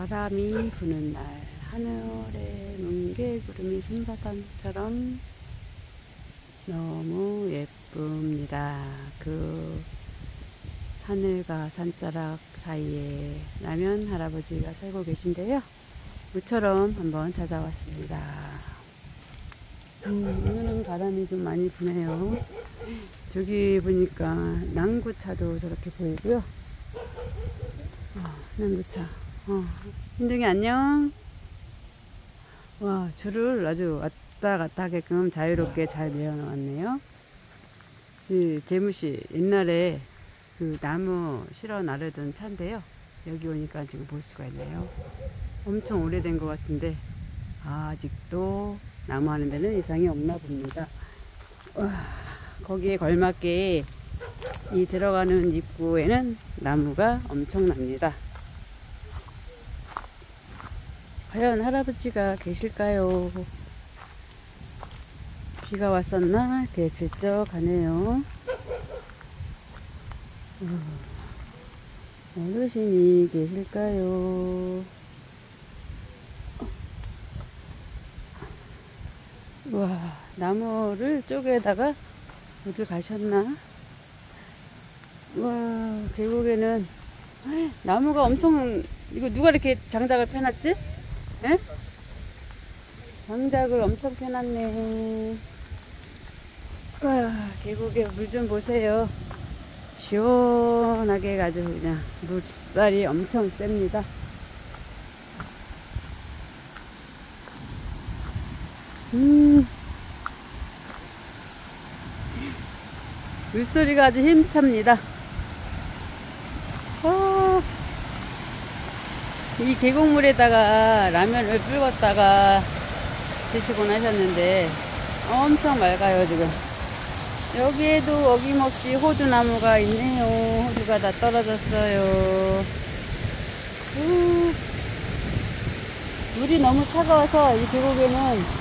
바람이 부는 날 하늘에 뭉게 구름이 솜사탕처럼 너무 예쁩니다. 그 하늘과 산자락 사이에 라면 할아버지가 살고 계신데요. 무처럼 한번 찾아왔습니다. 음, 오늘은 바람이 좀 많이 부네요. 저기 보니까 낭구차도 저렇게 보이고요. 어, 낭구차. 어, 힘둥이 안녕. 와, 줄을 아주 왔다 갔다 하게끔 자유롭게 잘 내어놓았네요. 재무씨 옛날에 그 나무 실어 나르던 차인데요. 여기 오니까 지금 볼 수가 있네요. 엄청 오래된 것 같은데 아직도 나무 하는 데는 이상이 없나 봅니다. 와, 거기에 걸맞게 이 들어가는 입구에는 나무가 엄청납니다. 과연 할아버지가 계실까요? 비가 왔었나? 이렇게 질적하네요. 어르신이 계실까요? 와, 나무를 쪼개다가 어디 가셨나? 와, 계곡에는 나무가 엄청, 이거 누가 이렇게 장작을 펴놨지? 에? 장작을 엄청 펴놨네. 와, 계곡에 물 좀 보세요. 시원하게 가지고 그냥 물살이 엄청 셉니다. 음. 물소리가 아주 힘찹니다. 어, 이 계곡물에다가 라면을 불었다가 드시곤 하셨는데 엄청 맑아요 지금. 여기에도 어김없이 호두나무가 있네요. 호두가 다 떨어졌어요. 우, 물이 너무 차가워서 이 계곡에는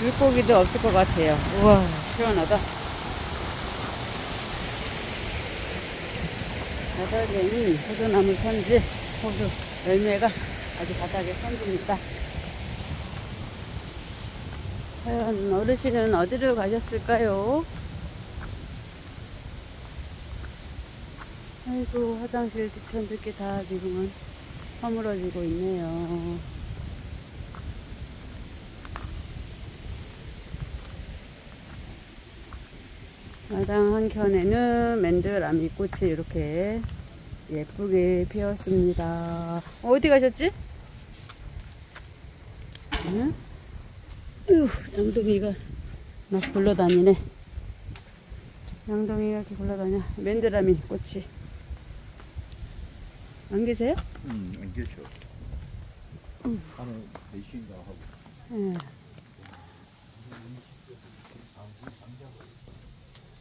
물고기도 없을 것 같아요. 우와, 시원하다. 바닥에는 호두나무 천지, 호두 열매가 아주 바닥에 선집니다. 과연 어르신은 어디로 가셨을까요? 아이고 화장실 뒤편도 이렇게 다 지금은 허물어지고 있네요. 마당 한켠에는 맨들아미 꽃이 이렇게 예쁘게 피었습니다. 어디 가셨지? 응? 으, 양동이가 막 굴러다니네. 양동이가 이렇게 굴러다녀. 맨드라미 꽃이. 안 계세요? 응, 안 계셔. 응. 하는 4시인가 하고. 예.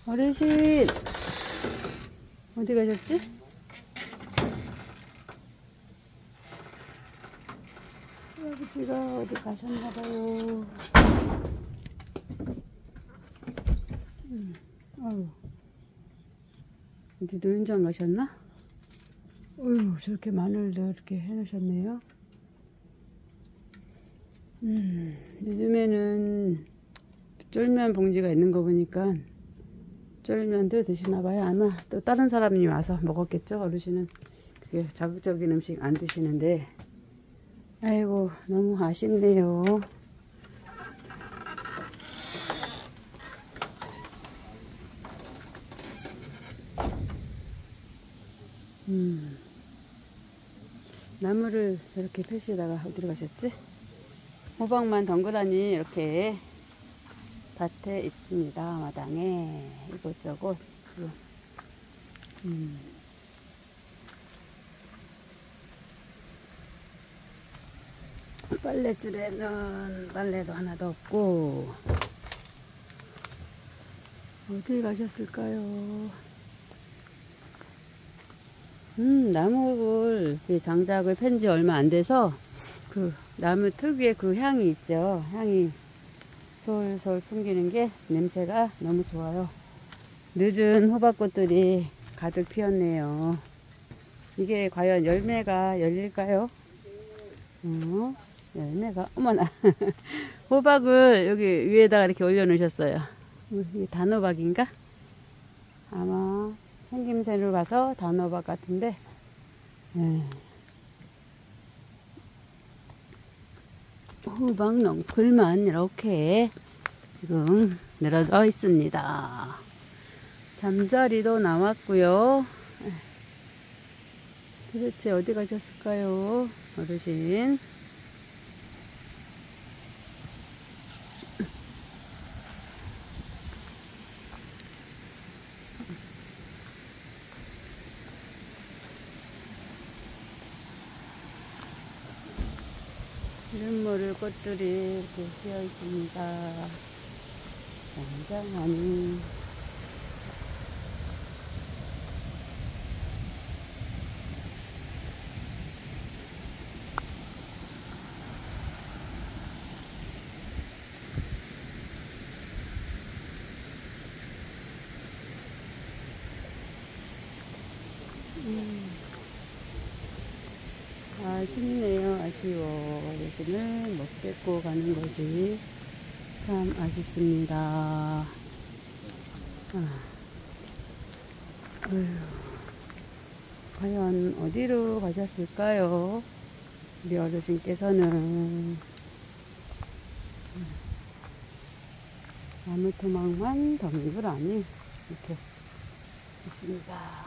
어르신! 어디 가셨지? 아버지가 어디 가셨나봐요. 음. 어디 노인장 가셨나? 어휴, 저렇게 마늘도 이렇게 해놓으셨네요. 음, 요즘에는 쫄면 봉지가 있는 거 보니까 쫄면도 드시나 봐요. 아마 또 다른 사람이 와서 먹었겠죠. 어르신은 그게 자극적인 음식 안 드시는데 아이고 너무 아쉽네요. 음. 나무를 저렇게 펴시다가 어디로 가셨지? 호박만 덩그라니 이렇게 밭에 있습니다. 마당에 이곳저곳 지금 음. 빨래줄에는 빨래도 하나도 없고 어디 가셨을까요? 음 나무를 장작을 팬지 얼마 안 돼서 그 나무 특유의 그 향이 있죠. 향이 솔솔 풍기는 게 냄새가 너무 좋아요. 늦은 호박꽃들이 가득 피었네요. 이게 과연 열매가 열릴까요? 어, 열매가, 어머나. 호박을 여기 위에다가 이렇게 올려놓으셨어요. 이게 단호박인가? 아마 생김새로 봐서 단호박 같은데, 예. 호박 넝쿨만 이렇게 지금 늘어져 있습니다. 잠자리도 나왔고요. 도대체 어디 가셨을까요? 어르신. 이름 모를 꽃들이 이렇게 피어 있습니다. 굉장하니. 아쉽네요. 아쉬워. 어르신을 못 뵙고 가는 것이 참 아쉽습니다. 아. 어휴. 과연 어디로 가셨을까요? 우리 어르신께서는 나무 토막만 덩그러니 이렇게 있습니다.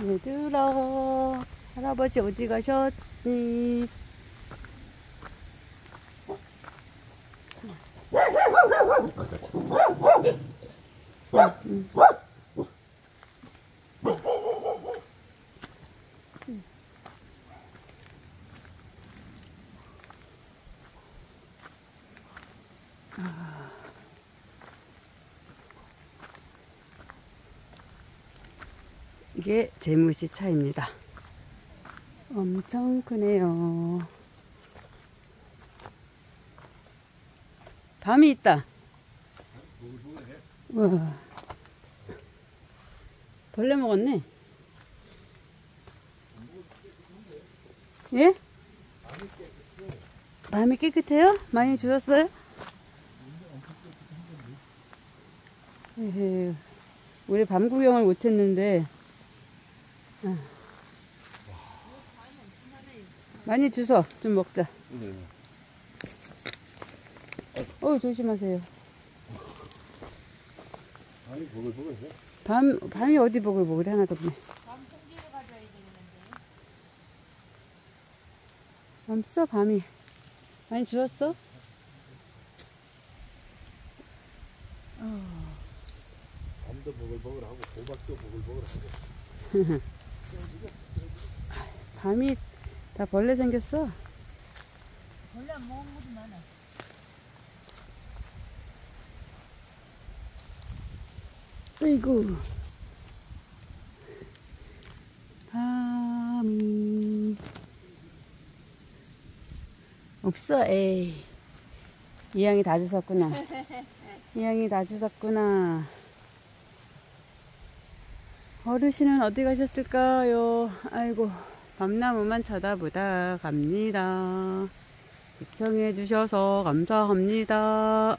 얘들아, 할아버지 어디 가셨니? 이게 재무시 차입니다. 엄청 크네요. 밤이 있다. 우와. 벌레 먹었네. 예? 밤이 깨끗해요? 많이 주웠어요? 우리 밤 구경을 못했는데 많이 주서 좀 먹자. 네. 어 조심하세요. 아니, 보글보글해. 밤 밤이 어디 보글보글 하나도 없네. 없어 밤이 많이 주웠어? 밤도 보글보글하고, 호박도 보글보글하고. 밤이 다 벌레 생겼어. 원래 안 먹은 것도 많아. 아이고 밤이 없어 에이 이 양이 다 주웠구나 이 양이 다 주웠구나 어르신은 어디 가셨을까요? 아이고 밤나무만 쳐다보다 갑니다. 시청해 주셔서 감사합니다